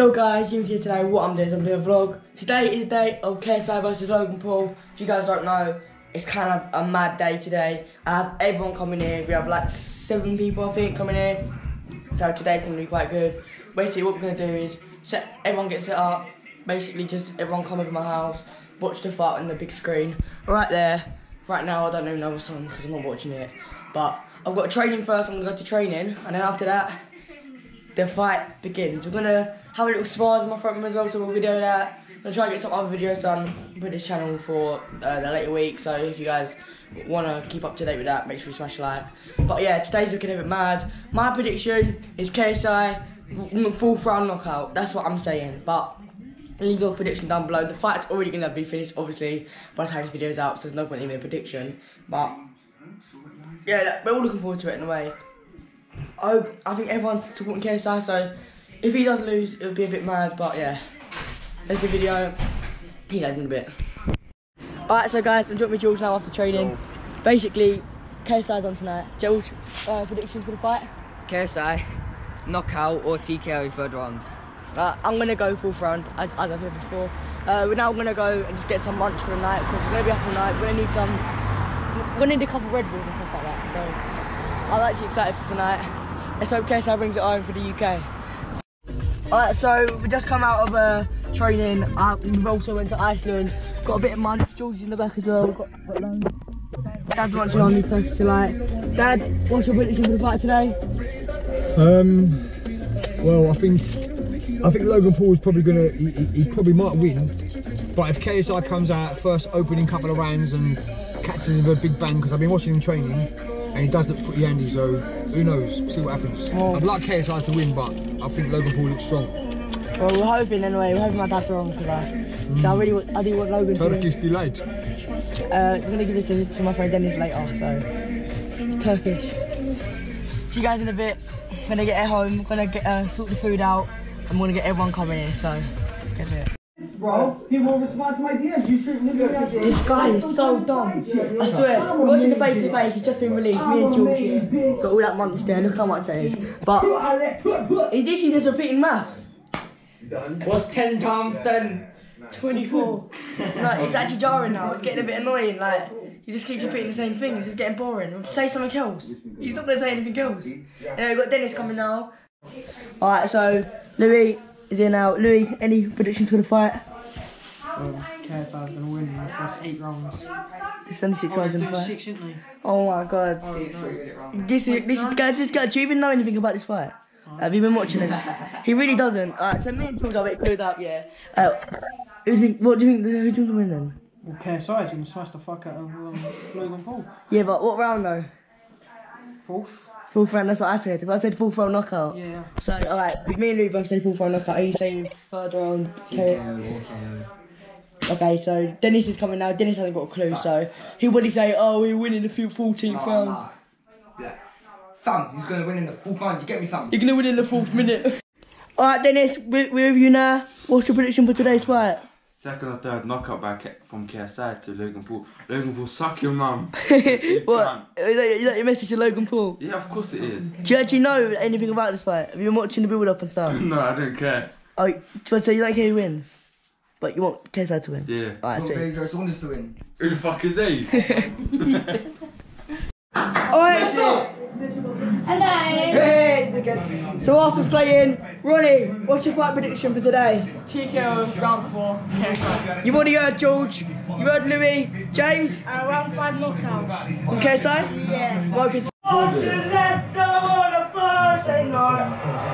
Yo guys, Jim here today. What I'm doing is I'm doing a vlog. Today is the day of KSI versus Logan Paul. If you guys don't know, it's kind of a mad day today. I have everyone coming in. We have like seven people I think coming in. So today's gonna be quite good. Basically what we're gonna do is set everyone gets set up. Basically just everyone come over my house, watch the fight on the big screen. Right there. Right now I don't even know what's on because I'm not watching it. But I've got training first, I'm gonna go to training and then after that the fight begins. We're gonna have a little spars in my front room as well, so we'll video that. I'm gonna try and get some other videos done with this channel for uh, the later week. So if you guys wanna keep up to date with that, make sure you smash like. But yeah, today's looking a bit mad. My prediction is KSI full round knockout. That's what I'm saying. But leave your prediction down below. The fight's already gonna be finished, obviously, by the time this video's out, so there's no point in a prediction. But yeah, we're all looking forward to it in a way. I I think everyone's supporting KSI, so if he does lose, it'll be a bit mad. But yeah, there's the video. He guys in a bit. Alright, so guys, I'm joining with George now after training. Basically, KSI's on tonight. George, uh, predictions for the fight? KSI, knockout or TKO third round. Uh, I'm gonna go full round, as, as I've said before. Uh, we're now gonna go and just get some lunch for the night because we're gonna be up all night. We're gonna need some. We're gonna need a couple of Red Bulls and stuff like that. So I'm actually excited for tonight. Let's hope KSI brings it home for the UK. Alright, so we just come out of uh, training. Uh, we also went to Iceland. Got a bit of money. George's in the back as well. Got, got loads. Dad's watching on Turkish tonight. Dad, what's your prediction for the fight today? Um, well, I think I think Logan Paul is probably gonna he, he, he probably might win, but if KSI comes out first opening couple of rounds and catches him a big bang, because I've been watching him training and he does look pretty handy, so who knows? See what happens. Well- I'd like KSI to win, but I think Logan Paul looks strong. Well, we're hoping anyway. We're hoping my dad's wrong because I, 'cause I really, want- I do want Logan to win. Turkish delayed. Uh, I'm gonna give this to, to my friend Dennis later, so it's Turkish. See you guys in a bit. Gonna get at home, gonna get uh, sort the food out. I'm gonna get everyone coming in, so get it. Bro, he won't respond to my DMs. You should look at that. This guy is so dumb. I swear, we're watching the face to face. He's just been released. Me and George here. Got all that munch there. Look how much that is. But he's literally just repeating maths. What's 10 times 10? 24. no, it's actually jarring now. It's getting a bit annoying. Like, he just keeps repeating the same thing. It's getting boring. Say something else. He's not going to say anything else. Anyway, we've got Dennis coming now. Alright, so Louis is here now. Louis, any predictions for the fight? Um, KSI's gonna win in the first eight rounds. It's only six rounds in the Do fight. six, didn't they? Oh my god. This is, this is, guys, this guy, do you even know anything about this fight? Have you been watching it? He really doesn't. Alright, so me and George are a bit clued up, yeah. Uh, who do you think, what do you think, who do you think will win then? Well, KSI's gonna smash the fuck out of um, Logan Paul. Yeah, but what round though? Fourth? Full front, that's what I said. If I said full front knockout. Yeah. So, alright, me and Louis both say full front knockout. Are you saying third round? Okay. Okay, so Dennis is coming now. Dennis hasn't got a clue, so he'll probably say, oh, we're winning the few 14th round. Yeah. Fam, he's gonna win in the full round. You get me, fam? You're gonna win in the fourth minute. Alright, Dennis, we're, we're with you now. What's your prediction for today's fight? Second or third knockout by Ke- from KSI to Logan Paul. Logan Paul, suck your mum. what? Is that, is that your message to Logan Paul? Yeah, of course it is. Do you actually know anything about this fight? Have you been watching the build up and stuff? no, I don't care. Oh, so you don't care who wins? But you want KSI to win? Yeah. Alright, sweet. Billy Joe Saunders to win. Who the fuck is he? Alright, so, hey, so Arsenal's playing. Ronnie, what's your fight prediction for today? TKO round four, KSI. You've already heard George, you heard Louis, James, Uh, round five knockout. from KSI? Yeah. Welcome to-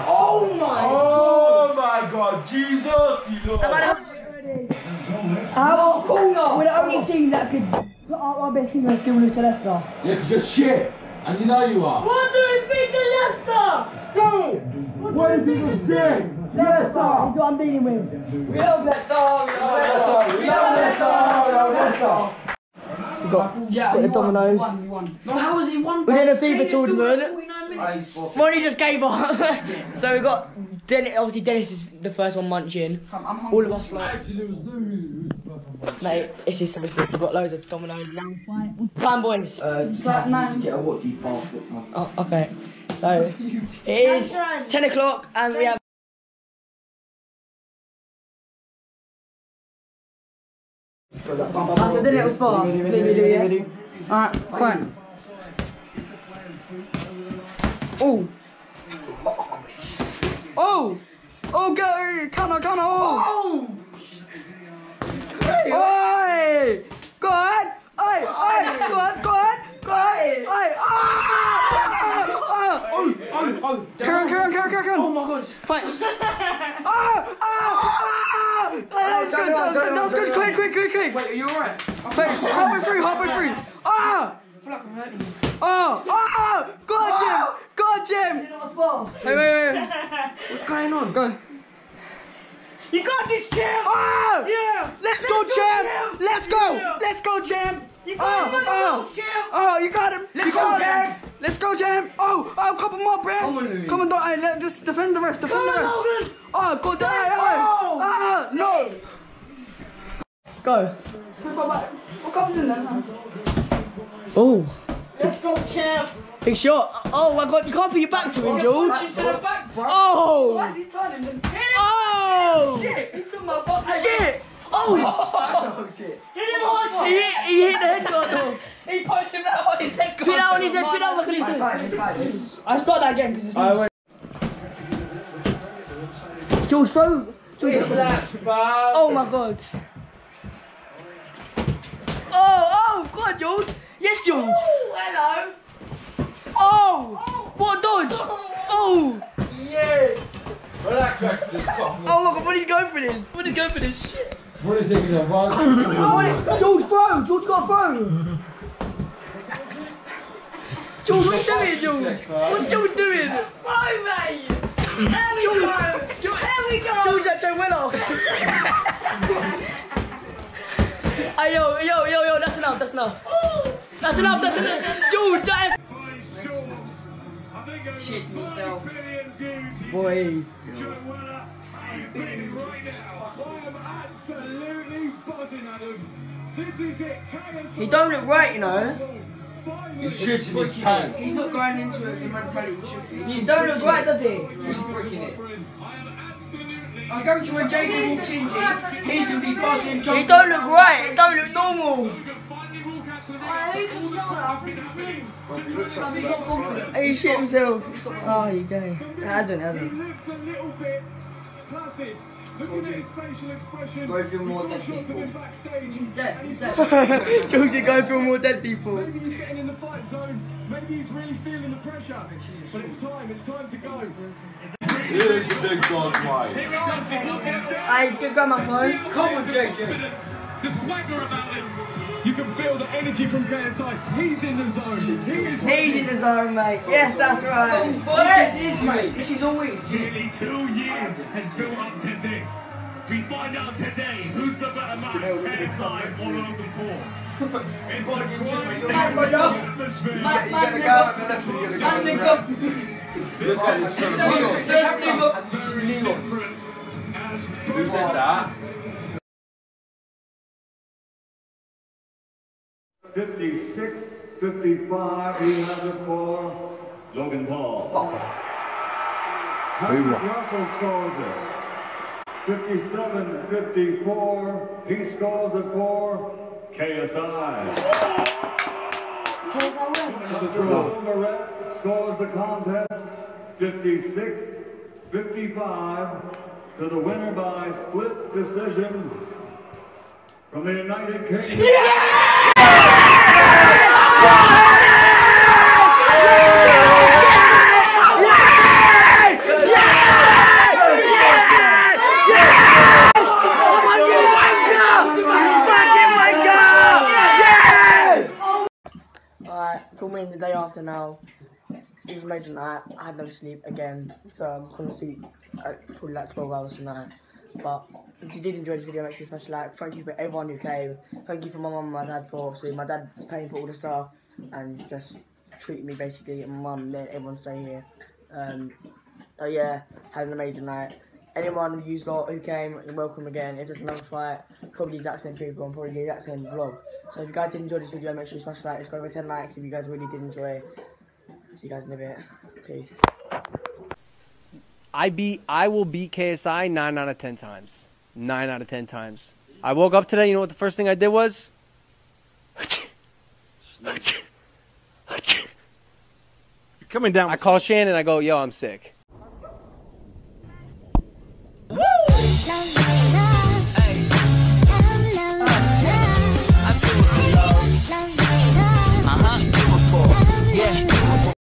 Oh my! God! Oh my god, Jesus! How about corner? We're the only team that could put out our best team and still lose to Leicester. Yeah, because you're shit. And you know you are. What do you think of Leicester? Say it! What do you think of Zig? Leicester! Is what I'm dealing with. We love Leicester. We love Leicester. We love Leicester. We love Leicester. We've got, got the Domino's. No, how was he one? We're doing a FIFA tournament. 49 minutes. I forfeit. Ronnie just gave up. so we got Dennis, obviously Dennis is the first one munching. I'm All of us like, mate, it's just obviously we've got loads of Domino's. Fine boys. Uh, just Like have get a watch, you bastard. Oh, okay. So it is ten o'clock, and we have. That's with the was for. Alright, fine. Oh! Oh! Oh, go! Connor, Connor! Oh! Oi! Go on! Oi! Oi! Go! Go! Go! Oi! Oi! Oh, oh. Carry on, carry on, carry on, carry on! Oh my god. Fight! Ah! Ah! Ah! That was good, that was good, that was good! Quick, quick, quick, quick! Wait, are you alright? Wait, halfway through, halfway through! Ah! I feel like I'm hurting you. Oh! Ah! Go on, Jim! Go on, Jim! Wait, wait, wait. What's going on? Go. You got this, champ! Ah! Yeah! Let's go, champ! Let's go! Let's go, champ! You got got it, oh, oh. champ! Oh, you got him! Let's you go, got him. Champ! Let's go, champ! Oh, oh, a couple more, Brent! Come on, Come on, don't, hey, let, just defend the rest, defend Come the on, rest! Logan! Oh, go down! Hey, hey. Oh. Ah, no! Go. What comes in then? Oh. Let's go, champ. Big shot. Oh my god, you can't put your back to him, George. She's back, bro. Why Oh! is he turning? Oh! Shit, he took my butt. Shit! Oh! Oh, shit. He hit him hard. He hit, he hit the head guard. Oh. He punched him that on his head. Put that on his head, put that on his head. I start that again because it's loose. George, throw. George, oh my god. Oh, oh, God, George. Yes, George. Hello. Oh, oh, what a dodge. Oh. oh. Relax, Rex, just Oh my god, what is he going for this? What is he going for this shit? What is it? One. Oh, George, throw. George got a throw. George, what's he doing, George? What's George doing? Oh, mate. There we George, go. George, There we go. George, that Joe Willock. Hey, yo, yo, yo, yo, that's enough, that's enough. That's enough, that's enough. George, that Shit himself. is... Boys. He don't look right, you know. He's shitting his pants. He's not going into it the mentality he should be. He don't look right, does he? He's breaking it. I go to when JJ walks in, G, he's going to be buzzing and He don't look right, it don't look normal. He's not confident. He shit himself. Oh, you go. Hasn't, hasn't. Looks a little bit placid. Look at his facial expression. Go through more dead people. He's dead, he's dead. George is going through more dead people. Maybe he's getting in the fight zone. Maybe he's really feeling the pressure. But it's time. It's time to go. Look at the god way. I did grab my phone. Come on, JJ. The swagger about him. You can feel the energy from KSI. He's in the zone. He is. He's in the zone, mate. Yes, that's right. This is his, mate. This is always. Nearly two years has built up to this. We find out today who's the better man, KSI or Logan Paul. It's a quiet atmosphere. Man, man, nigga. Man, nigga. Look at his son. Man, nigga. Who said that? 56, 55, he has it for Logan Paul. Patrick Russell scores it. 57, 54, he scores it for KSI. Joel Moret scores the contest 56, 55 to the winner by split decision from the United Kingdom. Alright, filming the day after now. It. I had no sleep again, so I'm gonna sleep uh, probably like 12 hours tonight. But if you did enjoy this video, make sure you smash like. Thank you for everyone who came. Thank you for my mum and my dad for obviously my dad paying for all the stuff and just treating me basically, and my mum let everyone stay here. Um, so yeah, had an amazing night. Anyone who's lot who came, welcome again. If there's another fight, probably the exact same people and probably the exact same vlog. So if you guys did enjoy this video, make sure you smash like. Let's go over 10 likes if you guys really did enjoy. See you guys in a bit. Peace. I beat I will beat KSI nine out of ten times. Nine out of ten times. I woke up today. You know what the first thing I did was? You're coming down. I call Shannon. I go, yo, I'm sick. Woo!